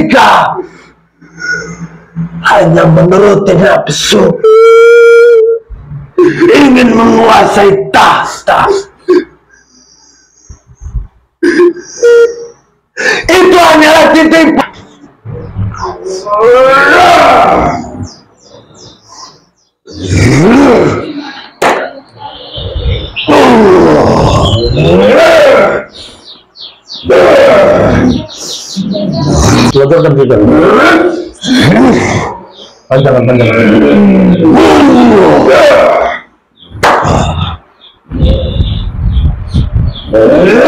Jika hanya menuruti nafsu ingin menguasai tahta itu hanyalah titipan Keluarkan kita. Panjangan, panjangan. ke jalan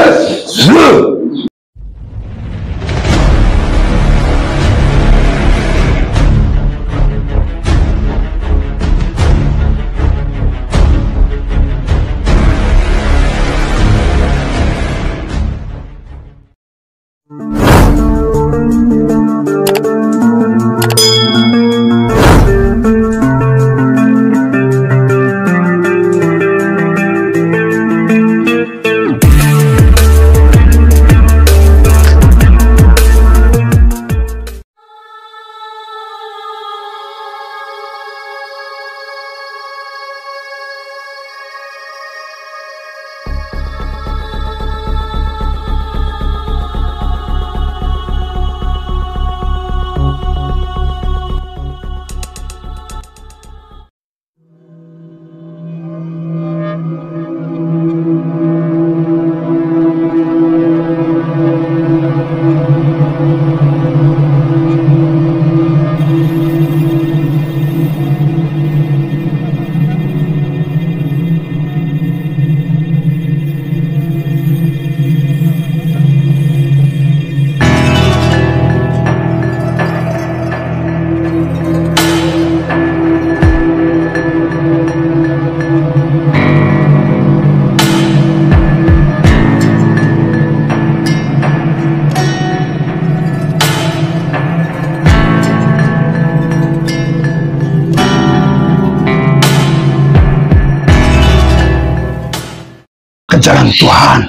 Tuhan.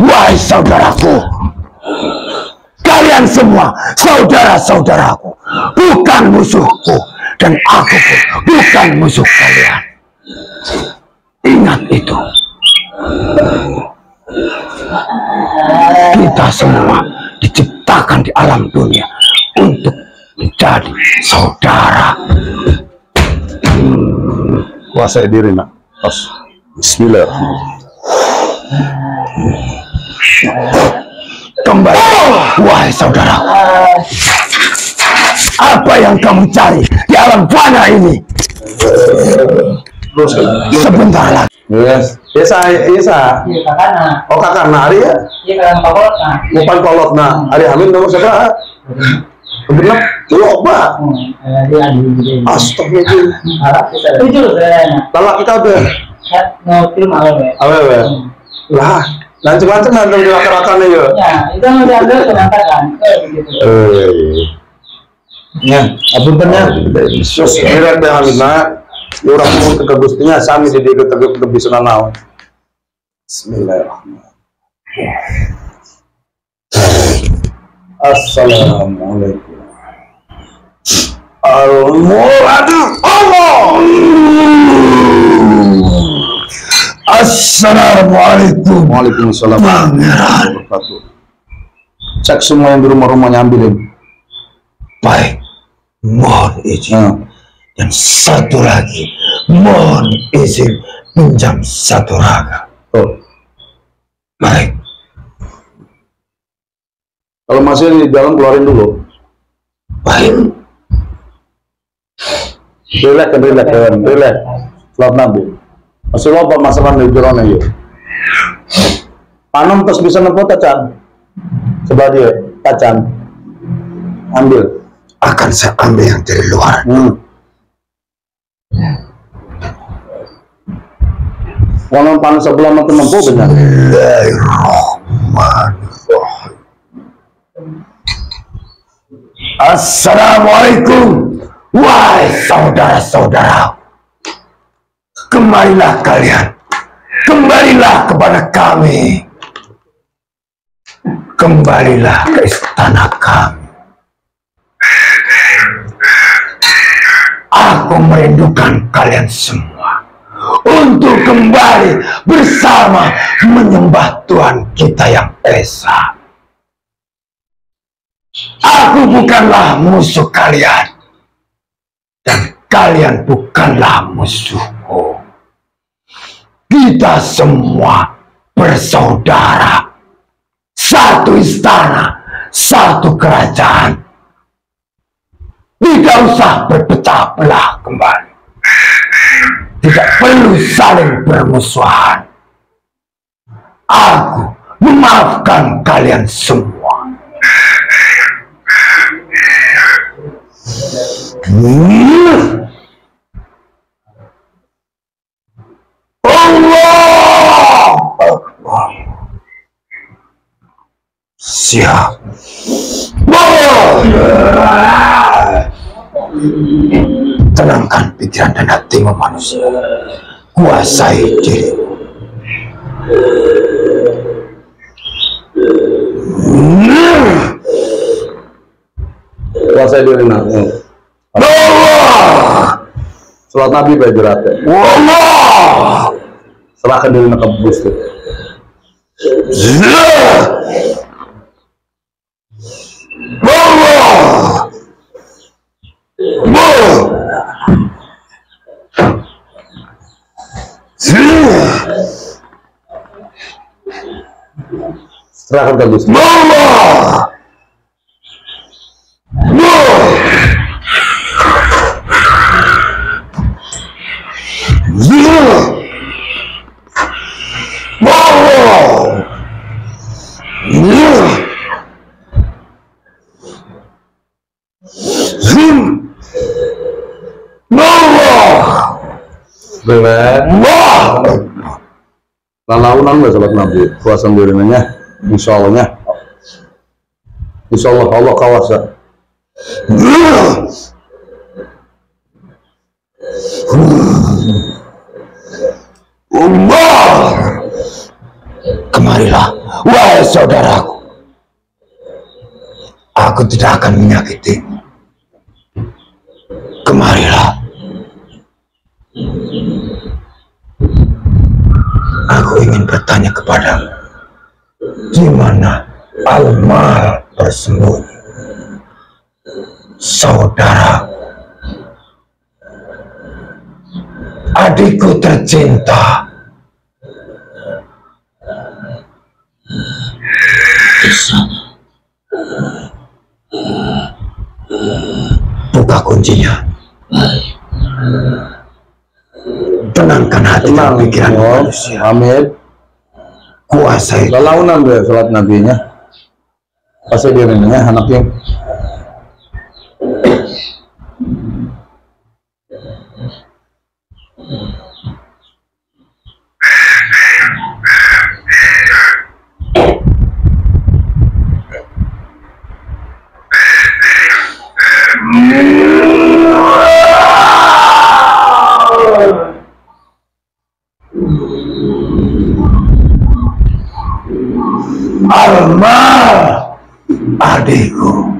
Wahai saudaraku, kalian semua saudara-saudaraku, bukan musuhku, dan aku pun bukan musuh kalian. Ingat itu. Kita semua diciptakan di alam dunia untuk menjadi saudara. Kuasai diri, nak. Tos. Kembali, wahai saudaraku. Apa yang kamu cari di alam fana ini? Sebentar lagi. Yes. Isa, Isa. Iya kakaknya, Oh kakak nah hari ya. iya kakak pakolot nah. Bukan kolot nah. Hari Amin nomor siapa? Benar. Lo apa? Hmm, eh. Astagfirullah. Kayaknya. Talak kita udah. Saya mau film awal ya. Lah. Lanceng-lanceng nanti di raka-rakanya ya. Ya, itu. Eh, begitu. Eh. Ya, apuntennya. Terus kira deh Amin nah. Ya orang mau ke gustinya sami di dia ke ke bisa naon. Bismillahirrahmanirrahim. Assalamualaikum. Al-Muradu Allah. Assalamualaikum. Waalaikumsalam. Pangeran. Cek semua yang di rumah-rumahnya ambilin. Baik. Mohon izin. Nah, Dan satu lagi, mohon izin pinjam satu raga. tuh. Baik. Kalau masih di dalam keluarin dulu. Baik. Relax relax kan, relax. Selamat nabi. Masih lupa masalah di jerone ya. Panom terus bisa nempuh tacan. Sebelah dia, tacan. Ambil. Akan saya ambil yang dari luar. Hmm. Walau panas sebelah mata nempuh benar. Bismillahirrahmanirrahim. Assalamualaikum, wahai saudara-saudara. Kembalilah kalian. Kembalilah kepada kami. Kembalilah ke istana kami. Aku merindukan kalian semua untuk kembali bersama menyembah Tuhan kita yang Esa. Aku bukanlah musuh kalian dan kalian bukanlah musuhku. Kita semua bersaudara. Satu istana, satu kerajaan. Tidak usah berpecah belah kembali. Tidak perlu saling bermusuhan. Aku memaafkan kalian semua. Hmm. Allah Akbar. Siap. Tenangkan pikiran dan hatimu manusia. Kuasai. Hmm. Kuasai diri nanti. Allah. Salat Nabi dirate. Allah. Serahkan diri ke Gusti. Allah. Serahkan ke Gusti. Allah. Relax. Lalaunan bae salat Nabi. Kuasa diri nanya. Insya Allahnya. Insya Allah Allah kawasa. Allah. Kemarilah, wahai saudaraku. Aku tidak akan menyakitimu. Kemarilah. Aku ingin bertanya kepadamu. Di mana Almal bersembunyi? Saudara, adikku tercinta. Buka kuncinya. Tenangkan hati dan Tenang, pikiran Om. Manusia. Amin. Kuasai Lalaunan bae salat Nabi nya. Kuasa diri nanya anaknya. Adikku,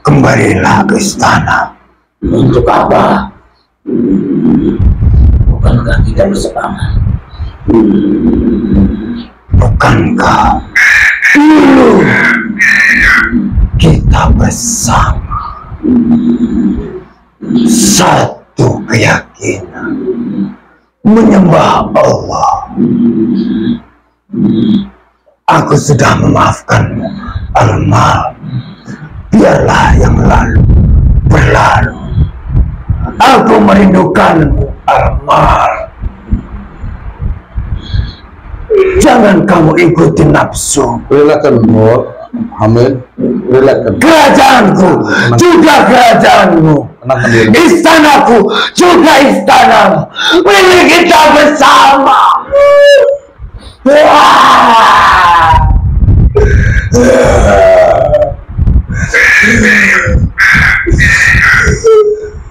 kembalilah ke istana. Untuk apa? Bukankah kita bersepakat? Bukankah dulu kita bersama satu keyakinan menyembah Allah. Aku sudah memaafkanmu, Almal. Biarlah yang lalu berlalu. Aku merindukanmu, Almal. Jangan kamu ikuti nafsu. Relakan Mur. Hamid. Relakan. Kerajaanku juga kerajaanmu. Istanaku juga istanamu. Milik kita bersama. Wah!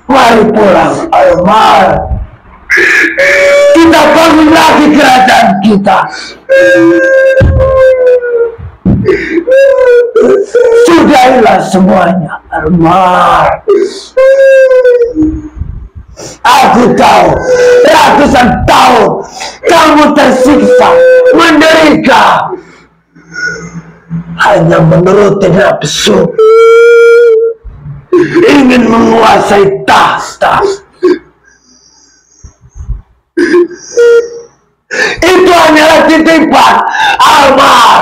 Mari pulang, Almar. Kita bangun lagi kerajaan kita. Sudahilah semuanya, Almar. Aku tahu ratusan tahun kamu tersiksa, menderita hanya menuruti nafsu ingin menguasai tahta itu hanyalah titipan Almar.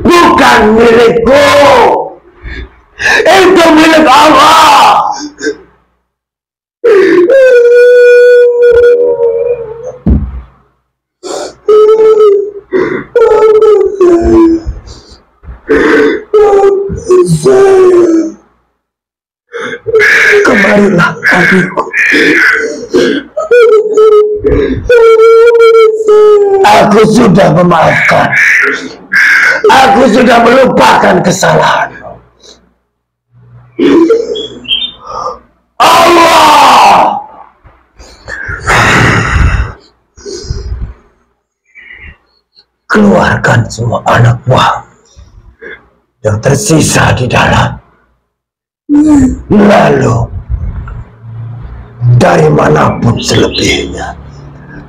Bukan milikku. Itu milik Allah Kemarilah Aku sudah memaafkan. Aku sudah melupakan kesalahan. Allah! Keluarkan semua anak buah yang tersisa di dalam Lalu dari mana pun selebihnya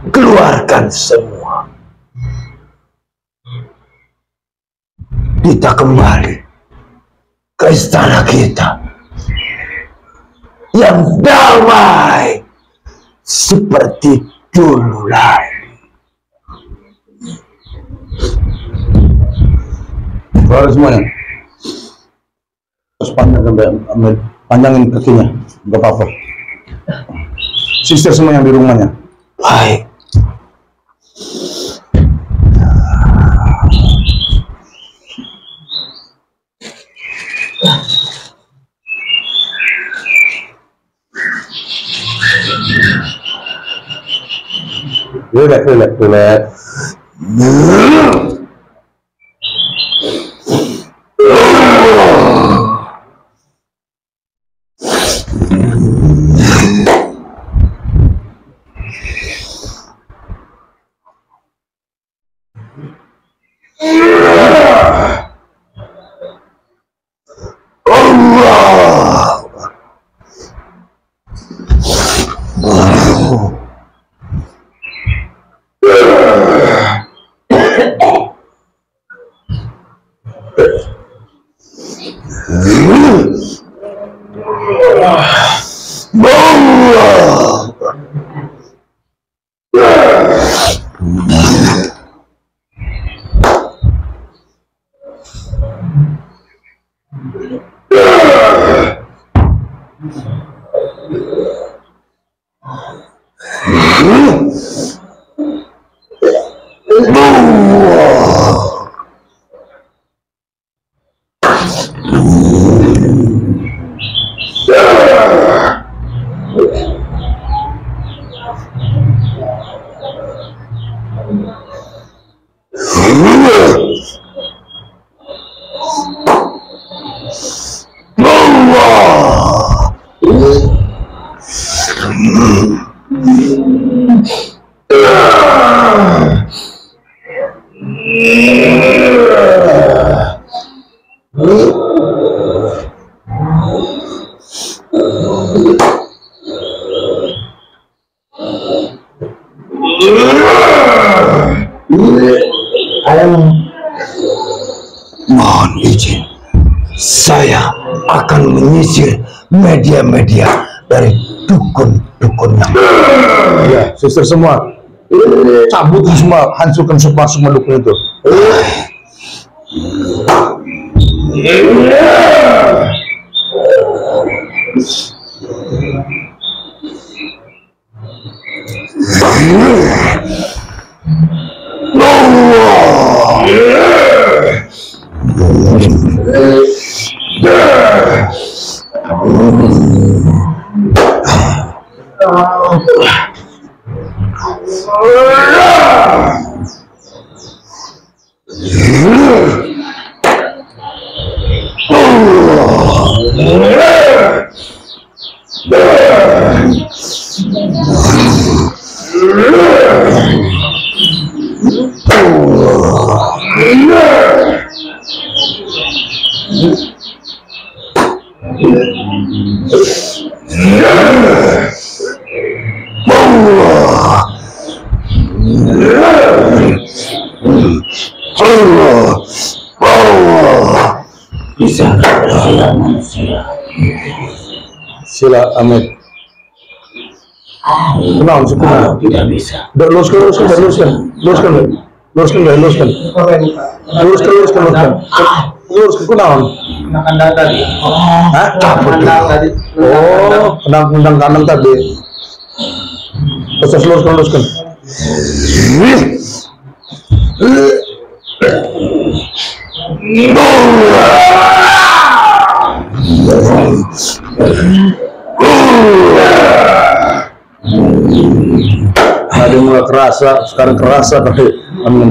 keluarkan semua. Kita kembali ke istana kita yang damai seperti dulu lagi. Semuanya. Terus panjang sampai ambil panjangin kakinya, nggak apa-apa. Sister semua yang di rumahnya. Baik. Relax, relax, relax. saya akan menyisir media-media dari dukun-dukun yang ya, suster semua cabut semua hancurkan semua semua dukun itu Yeah. Yeah. Sila Amit. Kenal, suku Kalau tidak bisa, Udah luruskan, luruskan, dah, luruskan, luruskan, dah. luruskan, dah, luruskan, luruskan, luruskan, luruskan, luruskan, kenal. Makan tadi. Hah? Makan tadi. Oh, kendang kendang kanan tadi. Terus luruskan, luruskan. Tadi mulai kerasa, sekarang kerasa tapi amin.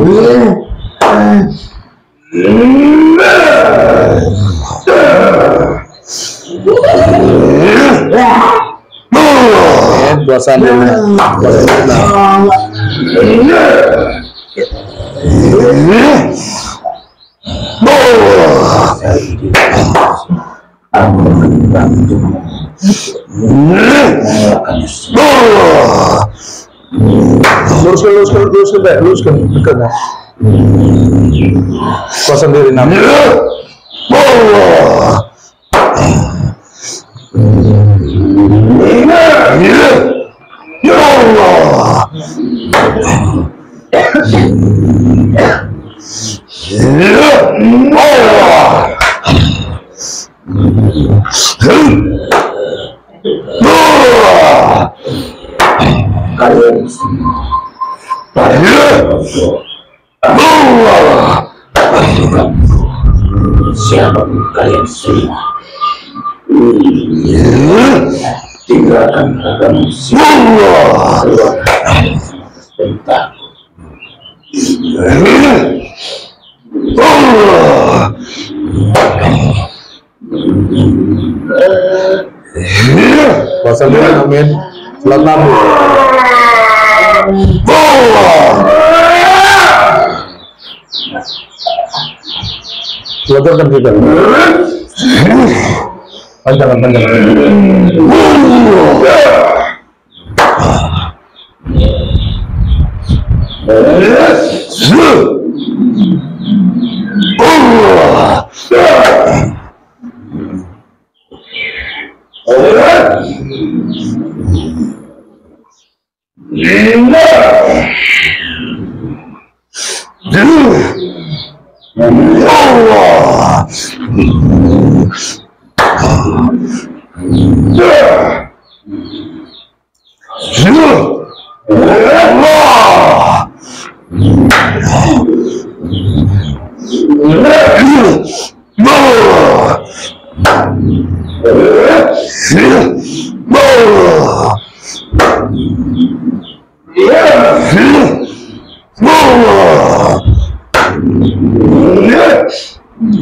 Luruskan, luruskan, luruskan, Pak. luruskan, dekat. Pak. Kau sendiri namanya. kalian semua siapa pun kalian semua tinggalkan raga manusia tentang Kau sendiri amin. Selamat nabi. Letakkan kita. Panjangan, panjangan. Kalian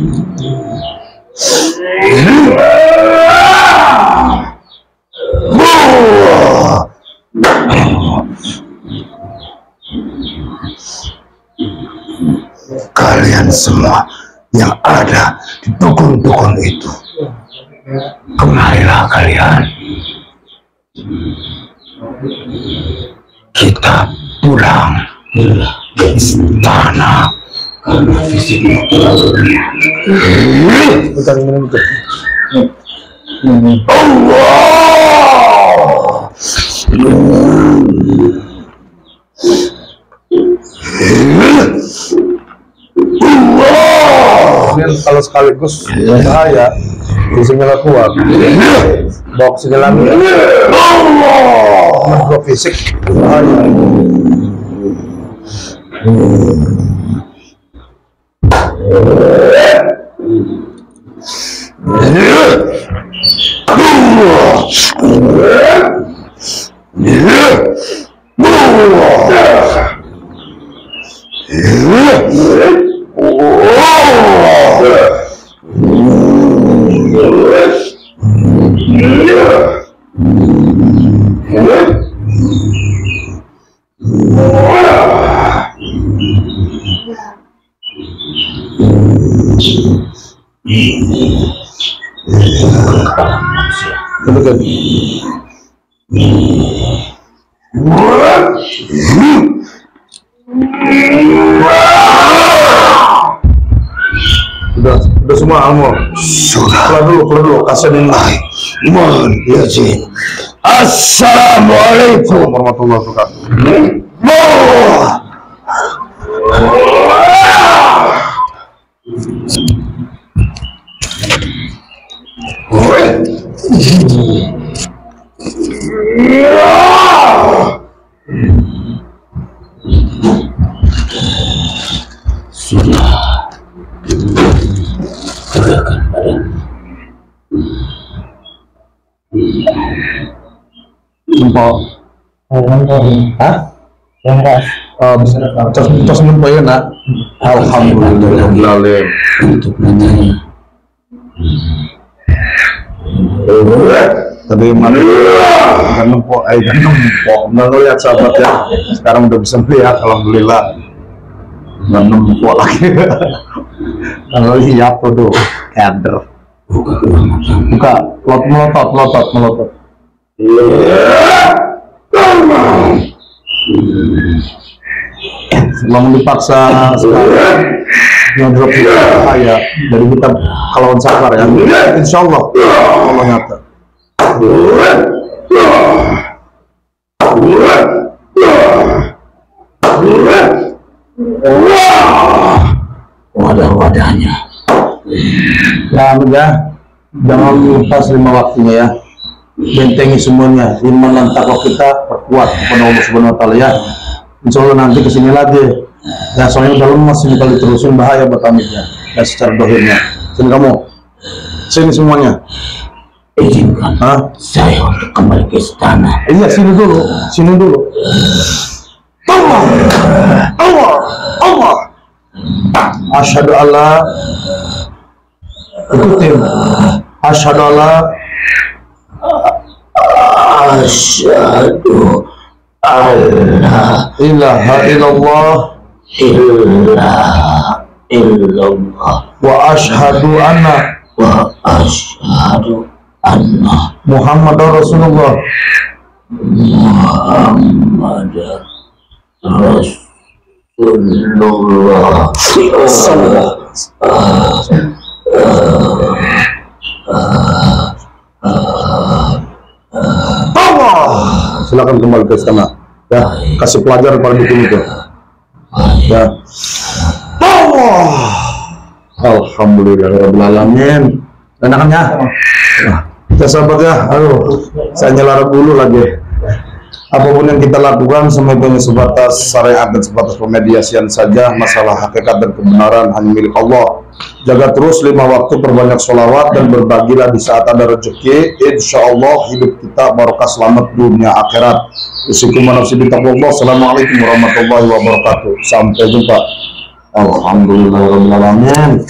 semua yang ada di dukun-dukun itu. Kemarilah kalian. Kita pulang ke istana. Karena fisiknya Bentar, ini. Allah. Kalau sekaligus bahaya. Isinya kuat. Bawa lagi. Menurut fisik. Yeah. Udah, semua. Sudah. Keluar dulu, keluar dulu. Ini. Mohon izin. Assalamualaikum. warahmatullahi wabarakatuh. Oh. Sudah. Tegakkan badan. Empok. Hah? Yang ras. Oh, bisa. Cos cos nempo ya, Nak. Alhamdulillah. Untuk menanya. Tadi mana? Nempo, eh nempo. Nggak ngeliat sahabat ya. Sekarang udah bisa melihat, alhamdulillah. Nggak nempo lagi. Kalau lihat tuh, kader. Buka. Buka, lot melotot, melotot, melotot. Selama dipaksa sekarang nyodrop itu bahaya dari kita kalau sabar ya insya Allah Allah nyata Wadah-wadahnya. Nah, ya, jangan lupa lima waktunya ya. Bentengi semuanya. Iman dan takwa kita perkuat kepada Allah Subhanahu Wa Taala ya. Insya Allah nanti ke sini lagi. Ya, soalnya udah lemas ini kalau diterusin bahaya buat amitnya. Ya, secara dohirnya. Sini kamu. Sini semuanya. Izinkan Hah? saya untuk kembali ke istana. Iya, sini dulu. Sini dulu. Allah. Allah. Allah. Asyhadu alla ikutin. Asyhadu alla Asyhadu alla ilaha illallah ilaha illallah wa asyhadu anna wa asyhadu anna Muhammad Rasulullah. Muhammadar Rasulullah. Allah. Silakan kembali ke istana. Ya, kasih pelajaran pada dukun itu. Ya. Allah. Alhamdulillah alamin. Enakannya. Nah, kita sahabat ya. Aduh, saya nyelara dulu lagi. Apa pun yang kita lakukan semuanya sebatas syariat dan sebatas pemediasian saja masalah hakikat dan kebenaran hanya milik Allah jaga terus lima waktu perbanyak sholawat dan berbagilah di saat ada rezeki. Insya Allah hidup kita barokah selamat dunia akhirat. Assalamualaikum warahmatullahi wabarakatuh. Sampai jumpa. Alhamdulillahirrahmanirrahim